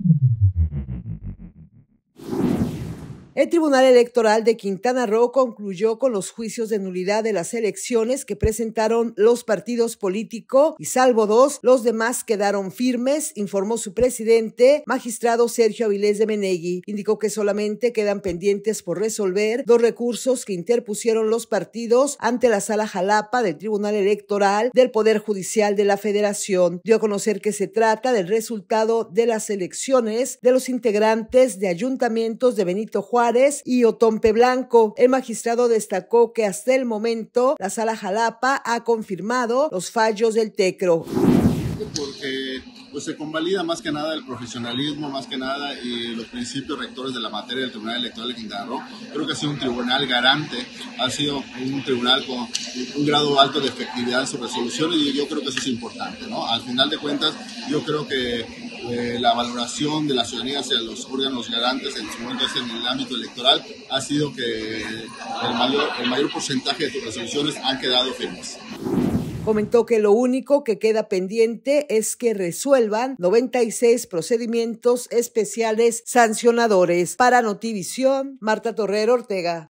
Thank you. El Tribunal Electoral de Quintana Roo concluyó con los juicios de nulidad de las elecciones que presentaron los partidos políticos y salvo dos, los demás quedaron firmes, informó su presidente, magistrado Sergio Avilés de Menegui. Indicó que solamente quedan pendientes por resolver dos recursos que interpusieron los partidos ante la Sala Jalapa del Tribunal Electoral del Poder Judicial de la Federación. Dio a conocer que se trata del resultado de las elecciones de los integrantes de ayuntamientos de Benito Juárez y Otompe Blanco. El magistrado destacó que hasta el momento la sala Jalapa ha confirmado los fallos del TECRO. Porque pues, se convalida más que nada el profesionalismo, más que nada y los principios rectores de la materia del Tribunal Electoral de Quintana Roo. Creo que ha sido un tribunal garante, ha sido un tribunal con un grado alto de efectividad en sus resoluciones y yo creo que eso es importante. ¿no? Al final de cuentas, yo creo que la valoración de la ciudadanía hacia los órganos garantes en su momento en el ámbito electoral ha sido que el mayor, el mayor porcentaje de sus resoluciones han quedado firmes. Comentó que lo único que queda pendiente es que resuelvan 96 procedimientos especiales sancionadores. Para Notivisión, Marta Torrero Ortega.